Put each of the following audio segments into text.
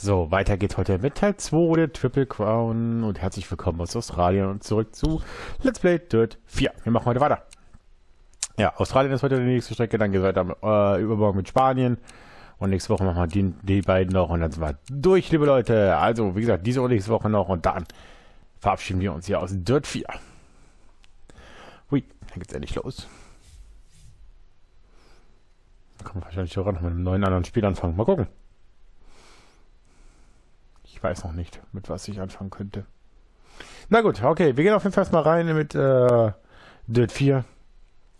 So, weiter geht's heute mit Teil 2 der Triple Crown und herzlich willkommen aus Australien und zurück zu Let's Play Dirt 4. Wir machen heute weiter. Ja, Australien ist heute die nächste Strecke, dann geht es weiter äh, übermorgen mit Spanien und nächste Woche machen wir die, die beiden noch und dann sind wir durch, liebe Leute. Also, wie gesagt, diese und nächste Woche noch und dann verabschieden wir uns hier aus Dirt 4. Hui, dann geht's endlich los. Dann kommen wir wahrscheinlich auch noch mit einem neuen anderen Spiel anfangen. Mal gucken. Ich weiß noch nicht, mit was ich anfangen könnte. Na gut, okay, wir gehen auf jeden Fall mal rein mit äh, Dirt 4.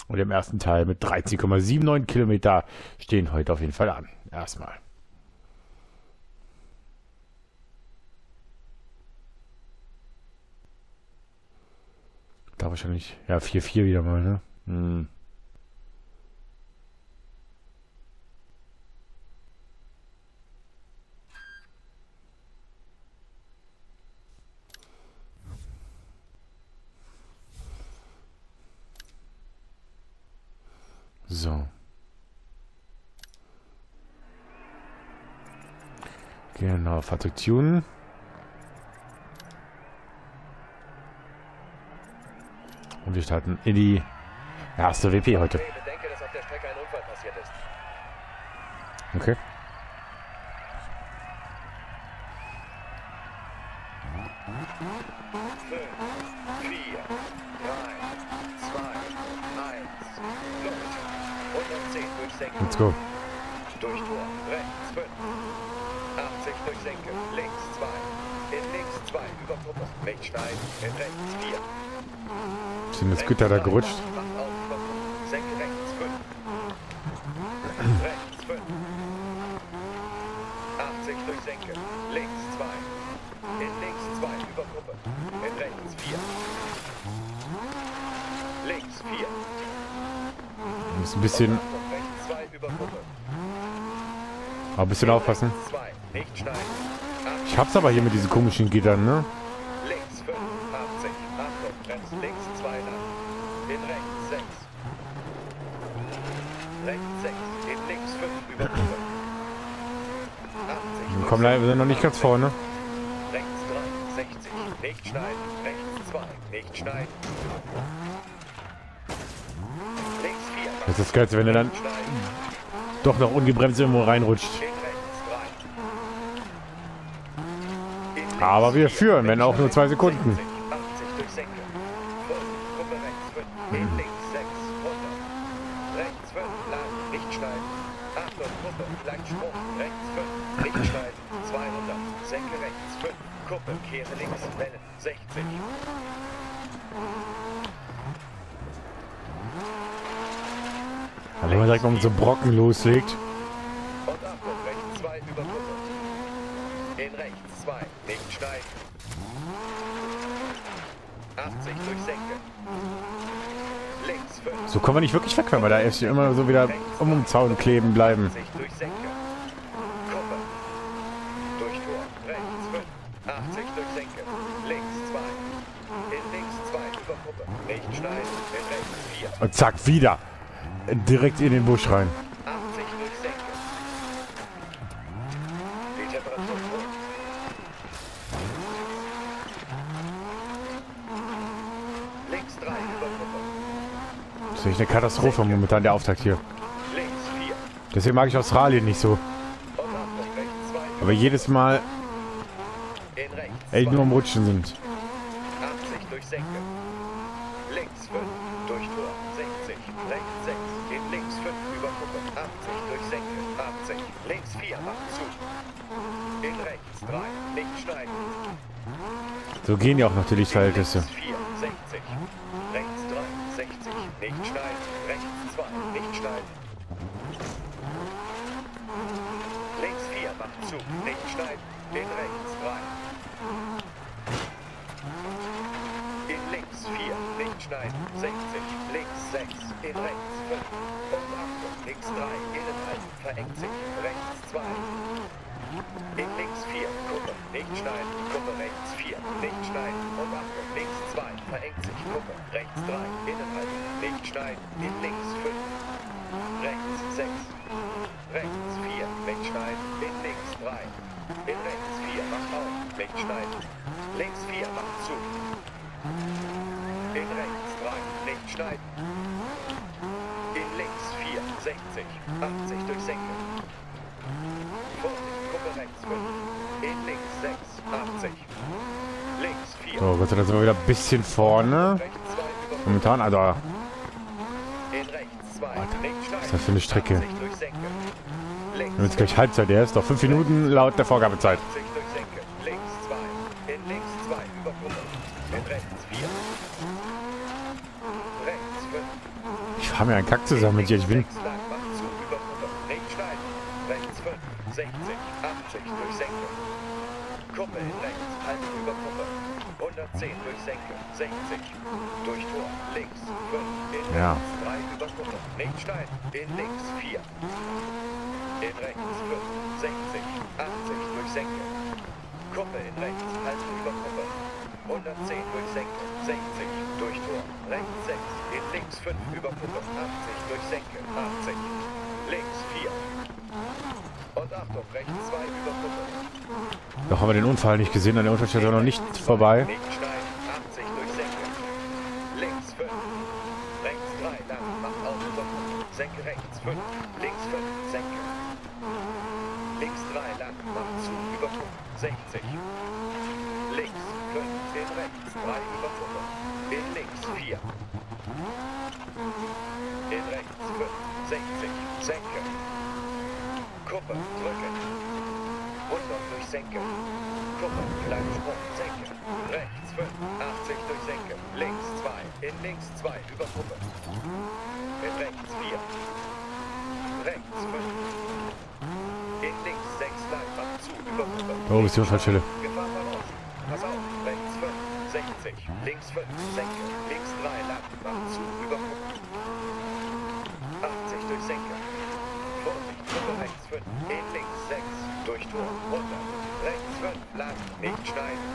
Und im ersten Teil mit 13,79 Kilometer stehen heute auf jeden Fall an. Erstmal. Da wahrscheinlich, ja, 4-4 wieder mal, ne? Hm. So. Genau, Fahrzeug tunen. Und wir starten in die erste WP heute. Okay. Let's go. Durch Tor, rechts 5. 80 durch Senke, links 2. In links 2, über Gruppe. Rechts steil, in rechts 4. Sind das Güter da gerutscht? Senke rechts 5. rechts 5. 80 durch Senke, links 2. In links 2, über Gruppe. In rechts 4. Links 4. Muss ein bisschen, Rechts 2, über Gruppe. aber ein bisschen aufpassen. 2, nicht schneiden. Ich hab's aber hier mit diesen komischen Gittern, ne? Links 5, 80. Achtung, bremst links 2 lang. In rechts 6. Rechts 6. In links 5 über Kurve. 80. Wir kommen leider, wir sind noch nicht ganz vorne. Rechts 3, 60. Nicht schneiden. Rechts 2. Nicht schneiden. Links 4. Das ist Geilste, wenn er dann doch noch ungebremst irgendwo reinrutscht. In rechts 3. In links Aber wir 4. führen, wenn auch nur zwei Sekunden. 60, 80 durch Senke. Voll. Gruppe rechts 5. In links 6. Runter. Rechts 5. Lang. Nicht schneiden. Achtung. Gruppe. Lang Sprung. Rechts 5. Nicht schneiden. 200. Senke rechts 5. Kuppe. Kehre links. Wellen. 60. Also wenn man direkt mal mit so Brocken loslegt. Und Achtung. Rechts 2 über Kuppe. In rechts 2. Nicht schneiden. 80 durch Senke. Links 5. So kommen wir nicht wirklich weg, wenn wir da erst immer so wieder um den Zaun kleben bleiben. 80 durch Senke. Kuppe. Durch Tor. Rechts 5. 80 durch Senke. Links 2. In links 2 über Kuppe. Nicht schneiden. In rechts 4. Und zack, wieder. Direkt in den Busch rein. 80 durch Senke. Die Temperatur hoch. Links 3 über Kuppe. Das ist echt eine Katastrophe momentan, der Auftakt hier. Links 4. Deswegen mag ich Australien nicht so. Und Achtung. Rechts 2 Aber jedes Mal 2. nur am Rutschen sind. 80 durch Senke. Links 5 durch Tor. 60. Rechts 6. In links 5 über Kuppe. 80 durch Senke. 80. Links 4 macht zu. In rechts 3. Nicht schneiden. So gehen ja auch noch die Lichtverhältnisse. Links 4. 60. Rechts 3. 60. Nicht schneiden. Rechts 2. Nicht schneiden. Links 4 macht zu. Nicht schneiden. In rechts 3. In links 4, nicht schneiden, 60, links 6, in rechts 5. Und Achtung, links 3, innen halten, verengt sich, rechts 2. In links 4, Kuppe, nicht schneiden, Kuppe rechts 4, nicht schneiden. Und Achtung, links 2, verengt sich, Kuppe, rechts 3, innen halten, nicht schneiden, in links 5. Rechts 6, rechts 4, nicht schneiden, in links 3. In rechts nicht schneiden. Links 4, macht zu. In rechts 3, nicht schneiden. In links 4, 60, 80 durch Senke. Vorsicht, Gruppe rechts 5. So, Gott sei sind wir wieder ein bisschen vorne. Rechts 2 über Momentan, also In rechts 2, nicht schneiden. was ist das für eine Strecke? 80 durch Senke. Links Wenn jetzt gleich Halbzeit ist, noch fünf Minuten laut der Vorgabezeit. 80 durch Senke. Links 2. In links 2 über Gruppe. In rechts 4. Rechts 5. Ich fahre mir einen Kack zusammen mit dir, ich bin. Links lang, macht zu über Gruppe. Nicht schneiden. Rechts 5. 60. 80 durch Senke. Kuppe in rechts. Halten über Kuppe. 110 durch Senke. 60. Durch Tor. Links 5. In Ja. rechts 3 über Kuppe. Nicht schneiden. In links 4. In rechts 5. 60. 80 durch Senke. Kuppe in rechts. Halten über Kuppe. 110 durch Senke. 60 durch Tor. Rechts 6. In links 5 über Kuppe. 80 durch Senke. 80. Links 4. Und Achtung, rechts 2 über Kuppe. Doch haben wir den Unfall nicht gesehen, an der Unfallstelle noch nicht vorbei. Nicht 5. 80 durch Senke. Links 2. In links 2. Über Kuppe. In rechts 4. Rechts 5. In links 6. Lang. Macht zu. Über Kuppe. Oh, ist die Unfallstelle. Gefahr voraus. Pass auf. Rechts 5. 60. Links 5. Senke. Links 3. Lang. Macht zu. Über Kuppe. 80 durch Senke. Vorsicht. Kuppe rechts 5. In links 6. Durch Tor. 100. Rechts 5. Lang. Nicht schneiden.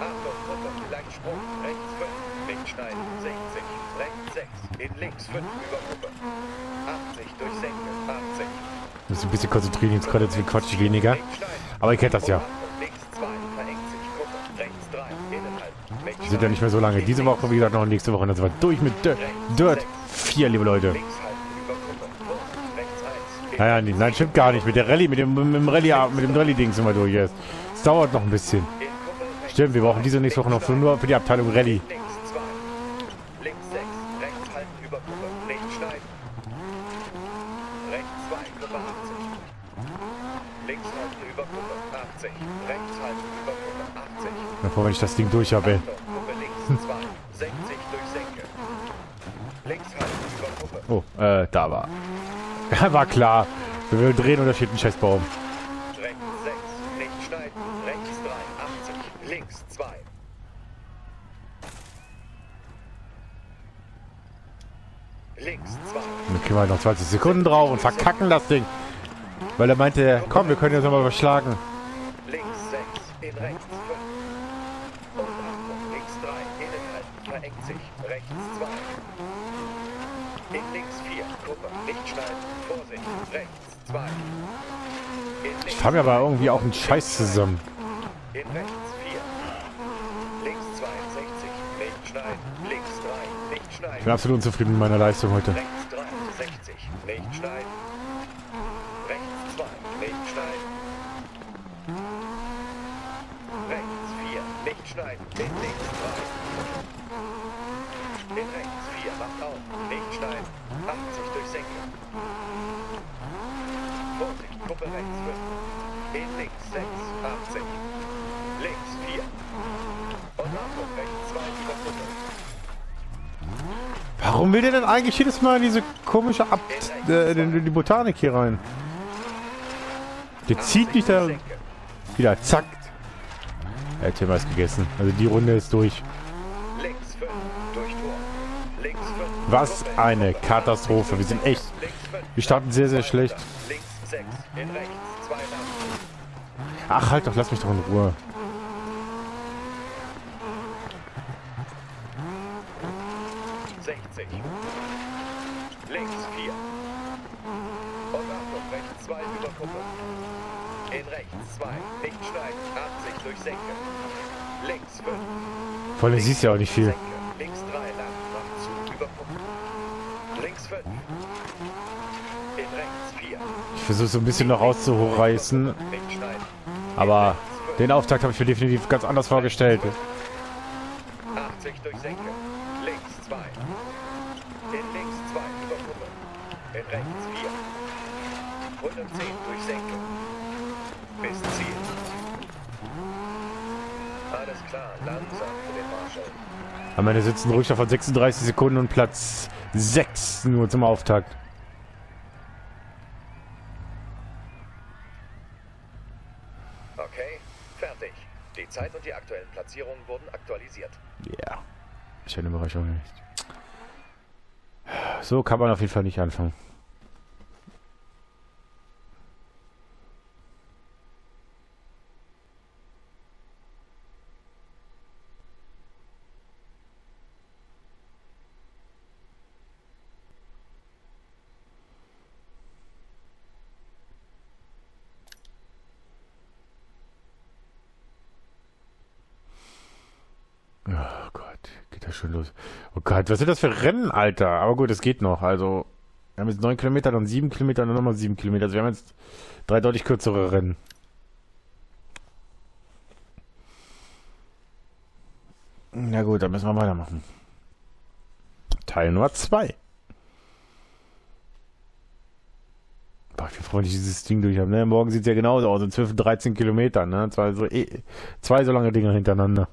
Achtung. Kuppe. Lang Sprung. Rechts 5. Nicht schneiden. 60. Rechts 6. In links 5. Über Kuppe. 80 durch Senke. 80. Muss ein bisschen konzentrieren, jetzt gerade jetzt quatsch weniger. Aber ihr kennt das ja. Links 2, verengt sich, Kuppe. Rechts 3, innen halten. Nicht Wir sind ja nicht mehr so lange. Diese Woche, wie gesagt, noch nächste Woche. Und sind wir durch mit Dirt, Dirt 4, liebe Leute. Links halten, über Kuppe. Vorsicht, rechts 1. Naja, nee, nein, stimmt gar nicht. Mit der Rallye, mit dem, mit dem Rallye, mit dem Rallye-Ding sind wir durch jetzt. Es dauert noch ein bisschen. Stimmt, wir brauchen diese nächste Woche noch für, nur für die Abteilung Rallye. Links 2. Links 6, rechts halten, über Kuppe. Nicht schneiden. Rechts 2, Kuppe 80. Links halten, über Kuppe. 80. Rechts halten, über Kuppe. 80. Bevor wenn ich das Ding durch habe, ey. Achtung, Kuppe links 2. 60 durch Senke. Links halten, über Kuppe. Oh, äh, da war. War klar. Wir drehen und da steht ein Scheißbaum. Rechts 6, nicht schneiden. Rechts 3, 80. Links 2. Links 2. Dann kriegen wir noch 20 Sekunden drauf und verkacken das Ding. Weil er meinte, komm, wir können jetzt nochmal überschlagen. Links 6, in rechts 5. Und Achtung, links 3, innen halten, verengt sich. Rechts 2. In links 4, Kuppe, nicht schneiden. Vorsicht, rechts 2. Ich mir aber irgendwie auch einen Scheiß zusammen. In rechts 4. Links 62. Nicht schneiden. Links 3. Nicht Ich schneiden. bin absolut unzufrieden mit meiner Leistung heute. Rechts 3. 60. Nicht schneiden. Rechts 2. Nicht schneiden. Rechts 4. Nicht schneiden. In links 3. In rechts 4. Macht auf. Nicht schneiden. 80 durch Senke. Vorsicht. Kuppe rechts 5. In links 6. 80. Links 4. Und Achtung, rechts 2 über. Warum will der denn eigentlich jedes Mal diese komische Ab äh, in die Botanik hier rein? Der zieht mich da wieder. Zack. Der Thema ist gegessen. Also die Runde ist durch. Links 5. Durch Tor. Links 5. Was eine Katastrophe. Wir sind echt. Links 5. Wir starten sehr, sehr schlecht. Links 6. In rechts 2 nach. Ach, halt doch, lass mich doch in Ruhe. 60. Links 4. Und Achtung, rechts 2 über Kuppe. In rechts 2. Nicht schneiden. 80 durch Senke. Links 5. Vor allem siehst du ja auch nicht viel. Links 3 lang. Macht zu. Über Kuppen. Links 5. In rechts 4. Ich versuche so ein bisschen noch rauszureißen, schneiden. Aber den Auftakt habe ich mir definitiv ganz anders vorgestellt. 80 durch Senke. Links 2. In links 2 über Kuppe. In rechts 4. 110 durch Senke. Bis Ziel. Alles klar, langsam für den Marshall. Am Ende sitzen Rückstand von 36 Sekunden und Platz 6 nur zum Auftakt. Okay, fertig. Die Zeit und die aktuellen Platzierungen wurden aktualisiert. Ja. Ja eine Überraschung. So kann man auf jeden Fall nicht anfangen. Oh Gott, geht das schon los. Oh Gott, was sind das für Rennen, Alter? Aber gut, es geht noch. Also, wir haben jetzt 9 Kilometer, dann 7 Kilometer, dann nochmal 7 Kilometer. Also wir haben jetzt drei deutlich kürzere Rennen. Na gut, dann müssen wir weitermachen. Teil Nummer 2. Boah, wie freundlich dieses Ding durch haben. Ne? Morgen sieht es ja genauso aus, in 12, 13 Kilometern. Ne? Zwei, so, eh, zwei so lange Dinger hintereinander.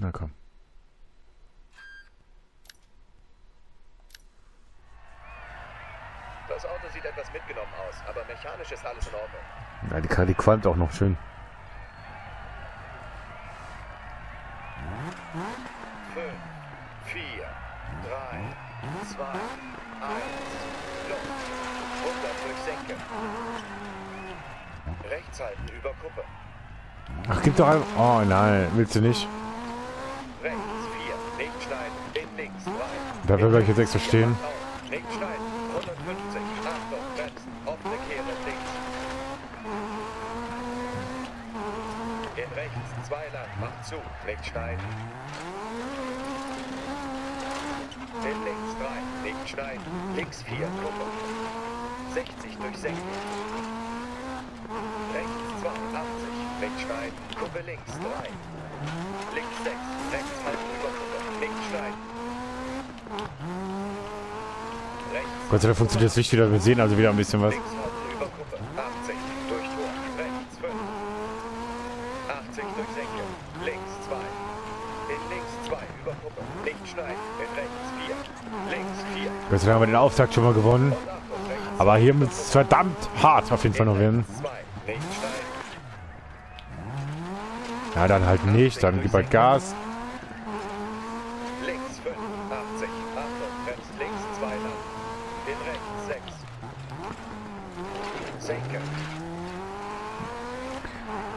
Na komm. Das Auto sieht etwas mitgenommen aus, aber mechanisch ist alles in Ordnung. Ja, die, Ka- die qualmt auch noch schön. 5, 4, 3, 2, 1, Luft. 100 durch Senke. Rechts halten über Kuppe. Ach, gib doch ein... Oh nein, willst du nicht? Rechts 4, nicht schneiden. In links 3. Da will ich jetzt extra stehen. Nicht schneiden. 150. Achtung, bremsen. Offene Kehre links. In rechts 2 lang. Macht zu. Nicht schneiden. In links 3. Nicht schneiden. Links 4. Kuppe. 60 durch Senken. Rechts 2. 80. Nicht schneiden. Kuppe links 3. Links 6. Rechts halten über schneiden. Rechts Gott sei Dank funktioniert das Licht wieder. Wir sehen also wieder ein bisschen was. Links halten über Kuppe. 80 durch Tor. Rechts 5. 80 durch Senke. Links 2. In links 2 über Kuppe. Nicht schneiden. In rechts 4. Links 4. Gott sei Dank haben wir den Auftakt schon mal gewonnen. Aber hier muss es verdammt hart auf jeden Fall noch werden. 2. Nicht schneiden. Ja, dann halt nicht. Dann gib halt Gas. Links 5. 80. Achtung, bremst links 2 lang. In rechts 6. Senke.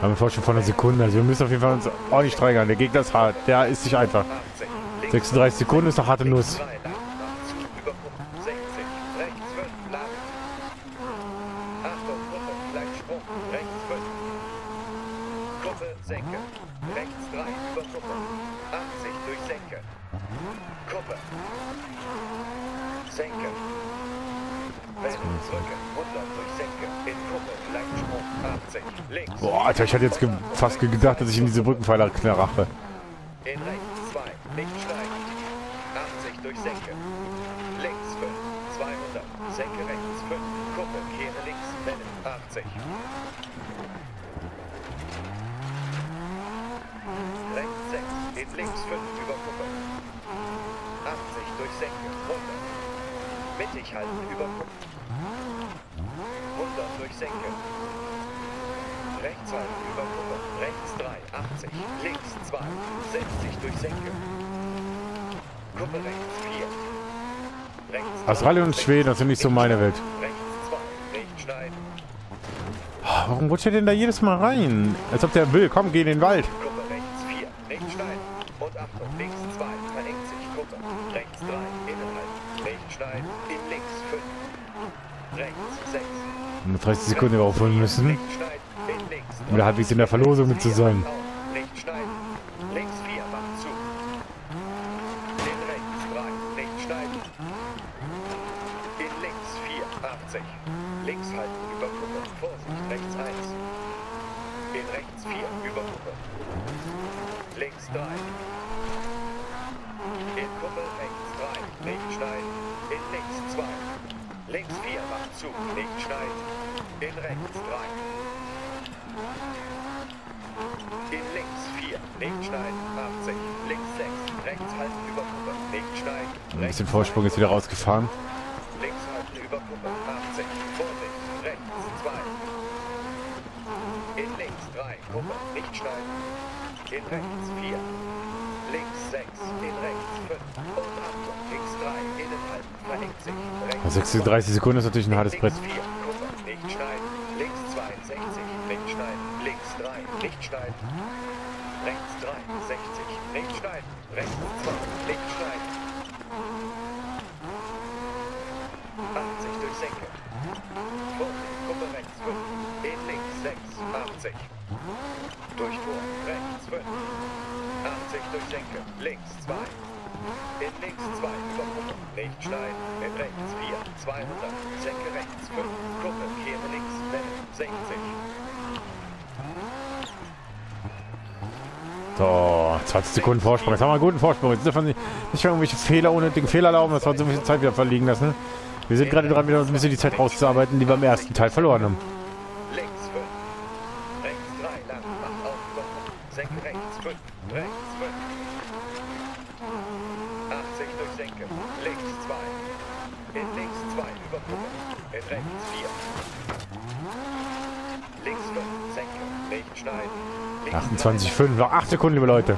Haben wir vorhin schon vor einer Sekunde. Also wir müssen auf jeden Fall uns ordentlich steigern. Der Gegner ist hart. Der ist nicht einfach. 80. Links 36 Sekunden ist eine harte Nuss. 3 lang. Macht zu. Über Kuppe. 60. Rechts 5. Lang. Achtung, Kuppe. Klein Sprung. Rechts 5. Kuppe, Senke. Rechts 3. Über Kuppe. 80 durch Senke. Kuppe. Senke. Wenden, drücken. 100 durch Senke. In Kuppe. Klein Sprung. 80. Links. Boah, Alter, ich hatte jetzt fast gedacht, dass ich in diese Brückenpfeiler knarrache. In rechts 2, nicht schneiden. 80 durch Senke. Links 5, 200. Senke rechts 5. Kuppe, kehre links, wenden. 80. Rechts 6, in links 5 über Kuppe. 80 durch Senke, 100. Mittig halten über Kuppe. 100 durch Senke. Rechts halten über Kuppe. Rechts 3, 80. Links 2, 60 durch Senke. Kuppe rechts 4. Rechts Australien und Schweden, das sind nicht so meine Welt. Rechts 2, nicht schneiden. Ah, warum rutscht er denn da jedes Mal rein? Als ob der will. Komm, geh in den Wald. Gruppe rechts 4, rechts schneiden. Und Achtung, links 2, verengt sich. Gruppe. Rechts 3, innenhalten. Rechts schneiden, in links 5. Rechts 6. Nur 30 Sekunden aufholen müssen. Da halbwegs in der Verlosung mit zu sein. Rechts schneiden. Links 4, macht zu. In rechts 3, rechts schneiden. In links 4, 80. Links halten über Kuppe. Vorsicht, rechts 1. In rechts 4, über Kuppe. Links 3. In Kuppe rechts 3, rechts schneiden. In links 2. Links 4, macht zu, nicht schneiden. In rechts 3. In links 4, nicht schneiden, 80. Links 6, rechts halten über Kuppe, nicht schneiden. Ein bisschen Vorsprung ist wieder rausgefahren. Links halten über Kuppe, 80. Vorsicht, rechts 2. In links 3, Kuppe, nicht schneiden. In rechts 4. Links 6, in rechts 5. Und Achtung, links 3, innen halten, verengt sich. Rechts 36 Sekunden ist natürlich ein hartes Brett. Links 4, Kuppe, nicht schneiden. Links 2, 60, nicht schneiden. Links 3, nicht schneiden. Rechts 3, 60, nicht schneiden. Rechts 2, nicht schneiden. 80 durch Senke. Vorsicht, Kuppe rechts 5. In links 6, 80. Durch Tor, rechts 5. 80 durch Senke. Links 2. In links 2 über Kuppe. Nicht schneiden. In rechts 4. 200. Senke rechts 5. Kuppe. Kehre links. Welle. 60. So, 20 Sekunden Vorsprung. Jetzt haben wir einen guten Vorsprung. Jetzt dürfen wir nicht irgendwelche Fehler, unnötigen Fehler erlauben, dass wir so viel Zeit wieder verlieren lassen. Wir sind gerade dran, wieder ein bisschen die Zeit rauszuarbeiten, die wir im ersten Teil verloren haben. 25, 5, 8 Sekunden, liebe Leute.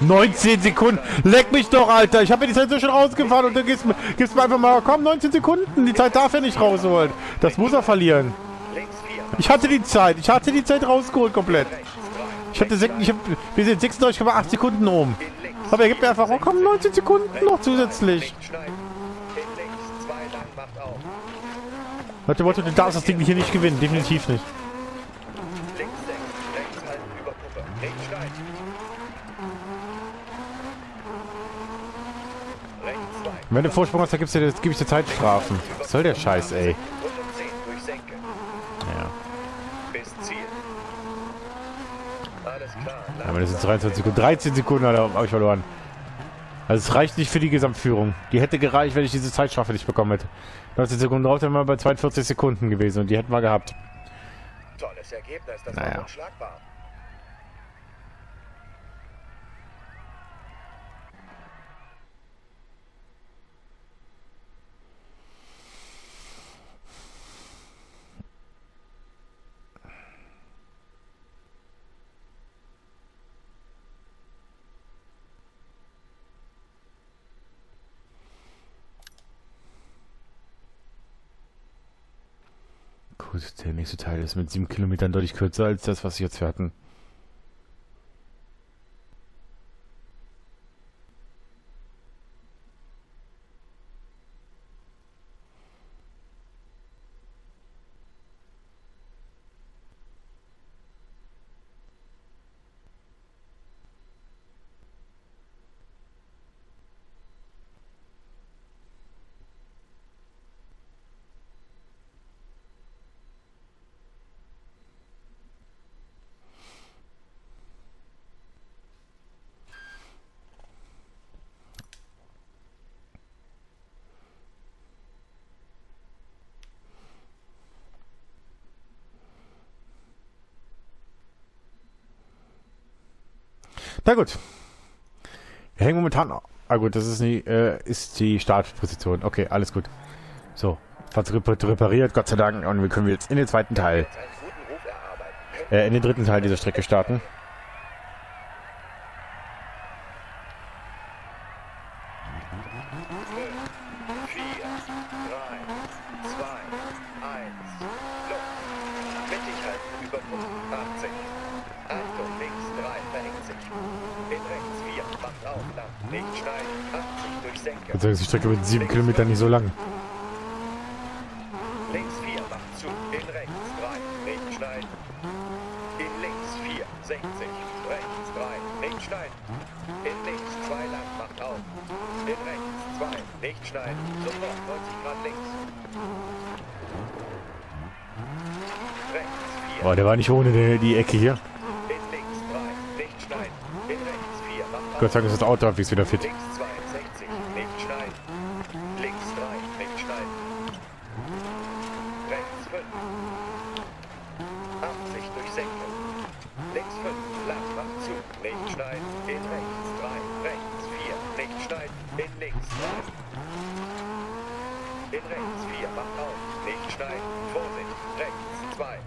19 Sekunden. Leck mich doch, Alter. Ich habe mir die Zeit so schon rausgefahren und du gibst, gibst mir einfach mal, komm, 19 Sekunden. Die Zeit darf er nicht rausholen. Das muss er verlieren. links 4, Ich hatte die Zeit. Ich hatte die Zeit rausgeholt komplett. rechts 3. Ich hatte ich hab, wir sind 36,8 Sekunden oben. Aber er gibt mir einfach, oh komm, 19 Sekunden noch zusätzlich. Leute, Motto, du darfst das Ding hier nicht gewinnen. Definitiv nicht. Links 6, rechts halten über Kuppe. Nicht schneiden. Rechts 2. Wenn du Vorsprung hast, dann gibt's dir, gib ich dir Zeitstrafen. Was soll der Scheiß, ey? 110 durch Senke. Ja. Aber das sind 23 Sekunden. 13 Sekunden hat er habe ich verloren. Also es reicht nicht für die Gesamtführung. Die hätte gereicht, wenn ich diese Zeitstrafe nicht bekommen hätte. 19 Sekunden drauf, dann wären wir bei 42 Sekunden gewesen und die hätten wir gehabt. Tolles Ergebnis. Das Naja. war unschlagbar. Gut, der nächste Teil ist mit 7 Kilometern deutlich kürzer als das, was wir jetzt hatten. Na gut. Wir hängen momentan. Ah gut, das ist die, äh, ist die Startposition. Okay, alles gut. So, Fahrzeug repariert, Gott sei Dank. Und wir können jetzt in den zweiten Teil, äh, in den dritten Teil dieser Strecke starten. Vier, drei, zwei, eins, los. Mittig halten, überbrücken, 80. Achtung, links 3, verhängt sich. In rechts 4, macht auf, lang, nicht schneiden, 80 durch Senke. Jetzt ist die Strecke mit sieben Kilometern nicht so lang. Links 4, macht zu, in rechts 3, nicht schneiden. In links 4, 60, rechts 3, nicht schneiden. In links 2 lang, macht auf. In rechts 2, nicht schneiden. Sofort 90 Grad links. Rechts 4, Boah, der war nicht ohne die, die Ecke hier. in links 3, nicht schneiden. In rechts 4, macht auf. Gott sei Dank ist das Auto halbwegs wieder fit. Links 2, 60, nicht schneiden. Links 3, nicht schneiden. Rechts 5. 80 durch Senke. Links 5, lang, mach zu, nicht schneiden. In rechts 3, rechts 4, nicht schneiden. In links 3. In rechts 4, mach auf, nicht schneiden. Vorsicht, rechts 2.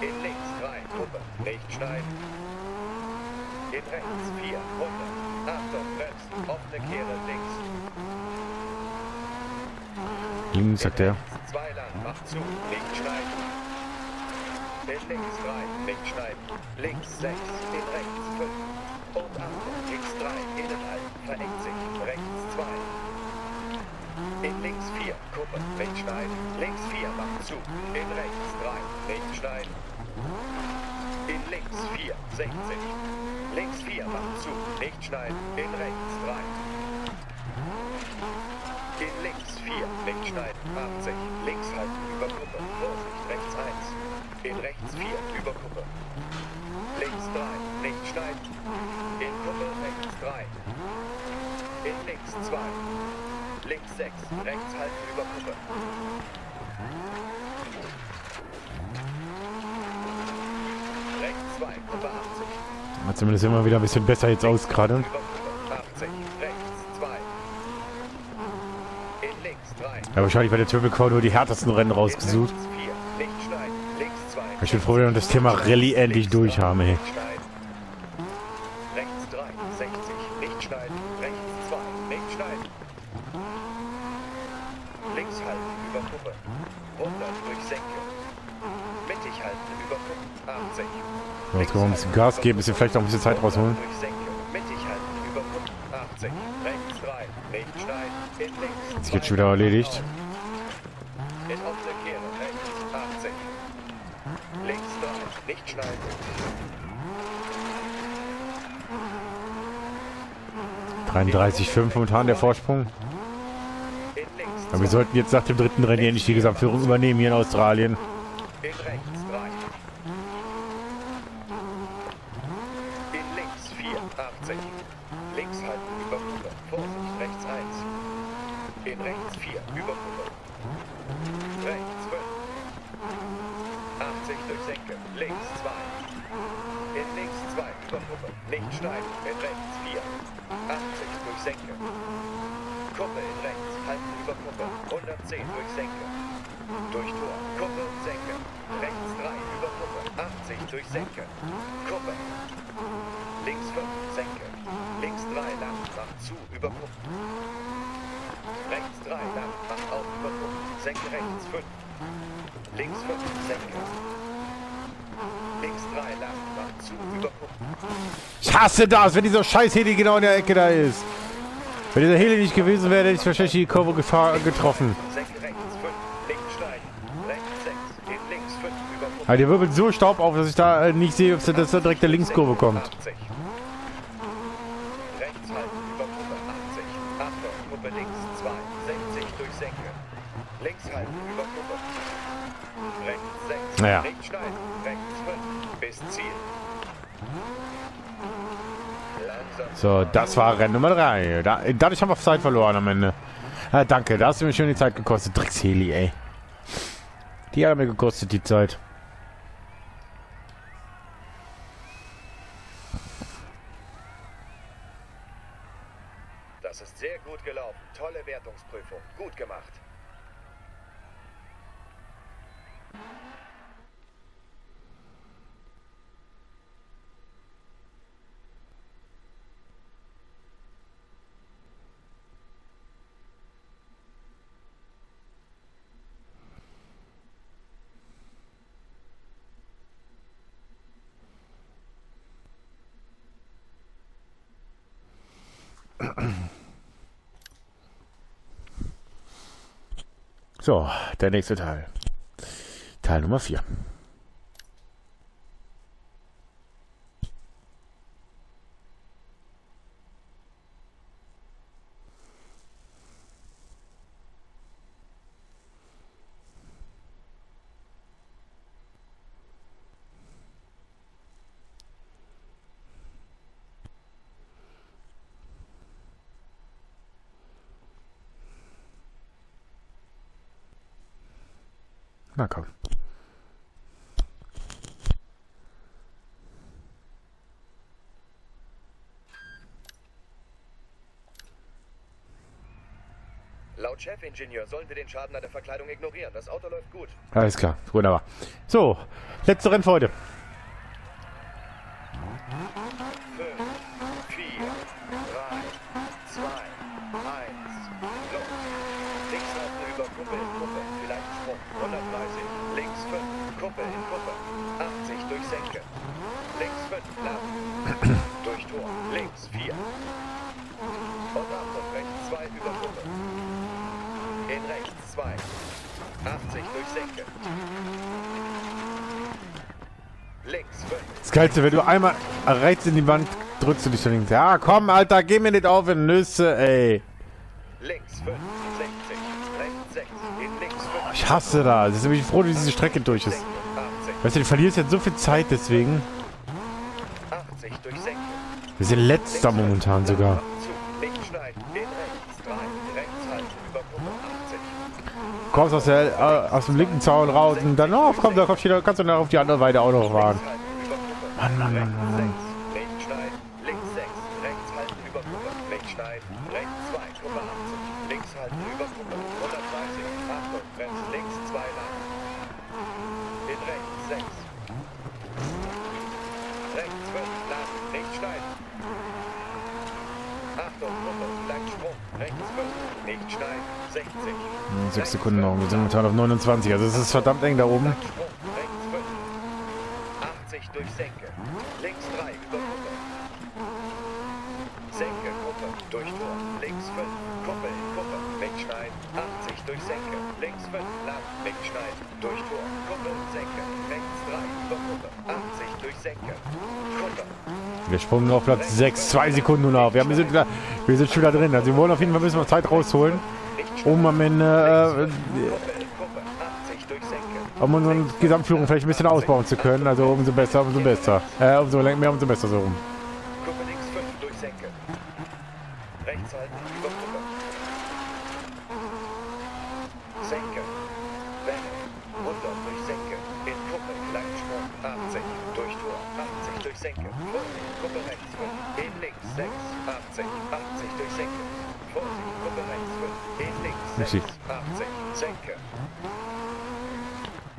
In links 3, Gruppe, nicht schneiden. In rechts 4, 100. Achtung, bremsen, offene Kehre links. Links, sagt er. Zwei lang, mach zu, nicht schneiden. In links 3, nicht schneiden. Links 6, in rechts 5. Und Achtung, links 3, innen halten, verengt sich. Rechts 2. In links 4, Kuppe, nicht schneiden. Links 4, mach zu. In rechts 3, nicht schneiden. In links 4, 60. Links 4, mach zu, nicht schneiden. In rechts 3. In links 4, nicht schneiden, 80. Links halten, über Kuppe, Vorsicht, rechts 1. In rechts 4, über Kuppe. Links 3, nicht schneiden. In Kuppe, rechts 3. In links 2. Links 6, rechts halten, über Kuppe. Rechts 2, Kuppe 80. Hat zumindest immer wieder ein bisschen besser jetzt aus gerade. Über Kuppe, 80. Rechts 2. In links 3. Ja, wahrscheinlich bei der Triple Crown nur die härtesten Rennen rausgesucht. Rechts 4, nicht schneiden. Links 2. Ich bin froh, wenn wir das Thema Rallye endlich durch haben, ey. Nicht schneiden. Rechts 3, 60, nicht schneiden. Rechts 2, nicht schneiden. Links halten, über Kuppe. 100 durch Senke. Mittig halten, über Kuppe. 80. So, jetzt können wir ein bisschen Gas geben, bisschen vielleicht auch ein bisschen Zeit rausholen. Durch Senke. Mittig halten, über Kuppe. 80. Rechts 3, nicht schneiden. In links. Ist jetzt schon wieder erledigt. In offene Kehre, rechts 80. Links 3, nicht schneiden. 33,5 momentan der Vorsprung. Aber wir sollten jetzt nach dem dritten Rennen endlich die Gesamtführung übernehmen hier in Australien. In rechts 3. In links 4, 80. Links halten über Kuppe. Vorsicht, rechts 1. In rechts 4, über Kuppe. Rechts 5. 80 durch Senke. Links 2. In links 2, über Kuppe. Nicht schneiden. In rechts 4. 80 durch Senke. Kuppe in rechts, halten über Kuppe. 110 durch Senke. Durch Tor, Kuppe Senke. Rechts 3 über Kuppe. 80 durch Senke. Kuppe. Links 5, Senke. Links 3 lang, macht zu über Kuppe. Rechts 3 lang, macht auf über Kuppe. Senke rechts 5. Links 5, Senke. Links 3 lang, macht zu über Kuppe. Ich hasse das, wenn dieser scheiß Heli genau in der Ecke da ist. Wenn dieser Heli nicht gewesen wäre, hätte ich wahrscheinlich die Kurve getroffen. Senke rechts 5, links schneiden. Rechts 6, in links 5 über Kuppe. Aber der wirbelt so Staub auf, dass ich da äh, nicht sehe, ob dass da direkt der Linkskurve kommt. 80. Rechts halten über Kuppe 80. Achtung, Kuppe links 2. 60 durch Senke. Links halten über Kuppe. Rechts 6. Naja. Ziel. So, das war Rennen Nummer 3. Da, dadurch haben wir Zeit verloren am Ende. Ah, danke, da hast du mir schön die Zeit gekostet. Drecksheli, ey. Die haben mir gekostet, die Zeit. Das ist sehr gut gelaufen. Tolle Wertungsprüfung. Gut gemacht. So, der nächste Teil. Teil Nummer 4. Na komm. Laut Chefingenieur sollen wir den Schaden an der Verkleidung ignorieren. Das Auto läuft gut. Alles klar, wunderbar. So, letzte Rennen für heute. 5, 4, 3, 2, 1, los. Links halten über Kuppe in Kuppe, vielleicht Sprung, 130. Links 5, Kuppe in Kuppe, 80 durch Senke. Links 5, lang. durch Tor, links 4. Und Achtung, rechts 2 über Kuppe. In rechts 2. 80 durch Senke. Links 5. Das Geilste, wenn du einmal rechts in die Wand drückst du dich dann links. Ja, komm, Alter, geh mir nicht auf in Nüsse, ey. Links 5, 60, rechts 6, in links 5. Ich hasse das. Ich bin ich froh, dass diese Strecke durch ist. 80, Weißt du, du verlierst jetzt so viel Zeit deswegen. 80 durch Senke. Wir sind letzter momentan sogar. Zu, links schneiden, in rechts 3, rechts halten, über Kuppe 80. Kommst aus, der, äh, aus dem linken Zaun raus und dann, oh komm, da kommst du, kannst du dann auf die andere Seite auch noch fahren. Mann, Mann, Mann, Mann, Mann. Rechts 6, rechts schneiden, links 6, rechts halten, über Kuppe. Rechts schneiden, rechts 2, Kuppe 80. Links halten, über Kuppe 130. Achtung, rechts links 2 lang. In rechts 6. Rechts 5, lang, rechts schneiden. Achtung, Kuppe, lang Sprung. Rechts 5, nicht schneiden, 60. Sechs Sekunden noch. Wir sind momentan auf 29. Also es ist verdammt eng da oben. Sprung, rechts 5. 80 durch Senke. Links 3 über Kuppe. Senke, Kuppe, durch Tor. Links 5. Kuppe in Kuppe. Wegschneiden. 80 durch Senke. Links 5. Lang. Wegschneiden. Durch Tor. Kuppe, Senke. Rechts 3 über Kuppe. 80 durch Senke. Kuppe. Wir sprungen auf Platz 6. Zwei Sekunden nur noch. Wir, haben, wir, sind, wir sind schon wieder drin. Also wir wollen auf jeden Fall bisschen was Zeit rausholen, um am Ende äh, um unsere Gesamtführung vielleicht ein bisschen ausbauen zu können. Also umso besser, umso besser. Äh, umso mehr, umso besser so rum. Senke, Kuppe rechts, in links, 6. Richtig. 80. Senke.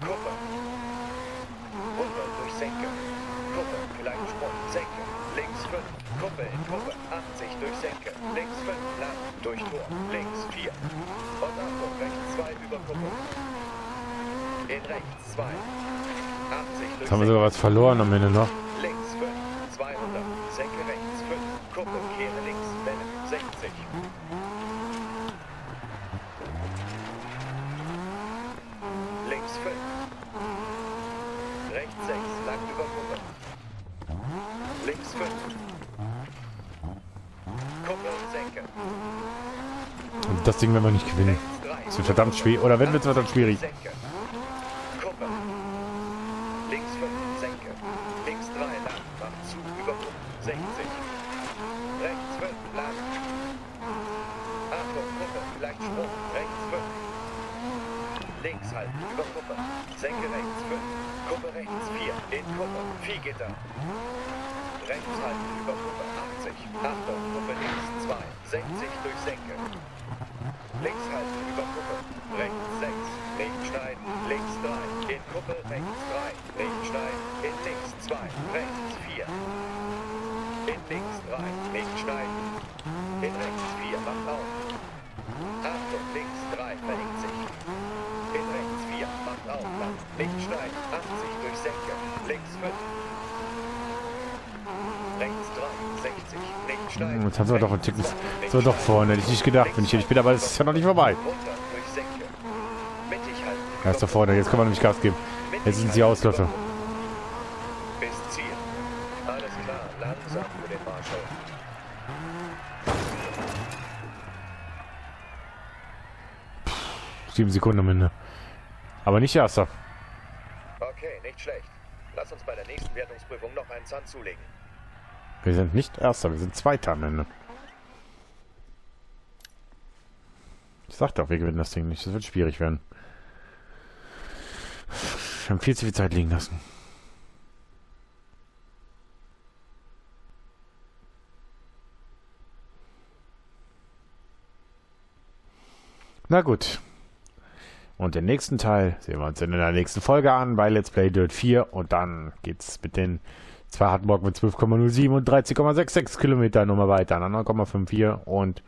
Kuppe. 100 durch Senke. Kuppe, Kleinsprung, Senke. Links 5. Kuppe in Kuppe. 80 durch Senke. Links 5. Lang. Durch Tor. Links 4. Und Achtung, rechts 2 über Kuppe. In rechts 2. 80 durch Jetzt haben wir sogar was verloren am Ende noch. Links 5, 200, Senke rechts 5, Kuppe, kehre links, Welle, 60. Links 5. Rechts 6, lang über Kuppe. Links 5. Kuppe und Senke. Und das Ding werden wir nicht gewinnen. Rechts 3. Das wird verdammt schwierig. Oder wenn, wird es verdammt schwierig. Links 5, Senke. Links 3, lang. Macht zu, über Kuppe. 60. Rechts 5, lang. Achtung, Kuppe, vielleicht Sprung. Rechts 5. Links halten, über. Senke rechts 5. Kuppe rechts 4. In Kuppe. Viehgitter. Rechts halten, über Kuppe. Achtung, Kuppe links 2. 60 durch Senke. Links halten, über Kuppe. Rechts 6. Nicht schneiden. Links 3. In Kuppe rechts 3. Nicht schneiden. In links 2. Rechts 4. In links 3. Nicht schneiden. In rechts 4. Macht auf. Achtung, links 3. Verhängt sich. In rechts 4. Macht auf. Macht. Nicht schneiden. 80 durch Senke. Links 5. Rechts 3. 60. Nicht schneiden. Hm, Jetzt haben wir doch einen Rechts Ticken. So nicht doch vorne, hätte ich nicht gedacht, wenn ich ehrlich bin, aber es ist ja noch nicht vorbei. Er ist da vorne, jetzt kann man nämlich Gas geben. Jetzt sind sie Ausläufer. Sieben Sekunden am Ende. Aber nicht erster. Okay, nicht schlecht. Lass uns bei der nächsten Wertungsprüfung noch einen Zahn zulegen. Wir sind nicht erster, wir sind zweiter am Ende. Ich sag doch, wir gewinnen das Ding nicht. Das wird schwierig werden. Wir haben viel zu viel Zeit liegen lassen. Na gut. Und den nächsten Teil sehen wir uns in der nächsten Folge an bei Let's Play Dirt 4 und dann geht's mit den zwei Hartburg mit 12,07 und 13,66 Kilometer Nummer weiter, an 9,54 und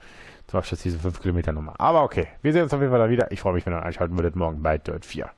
zum Abschluss diese 5 Kilometer Nummer. Aber okay, wir sehen uns auf jeden Fall dann wieder. Ich freue mich, wenn ihr einschalten würdet morgen bei Dirt 4.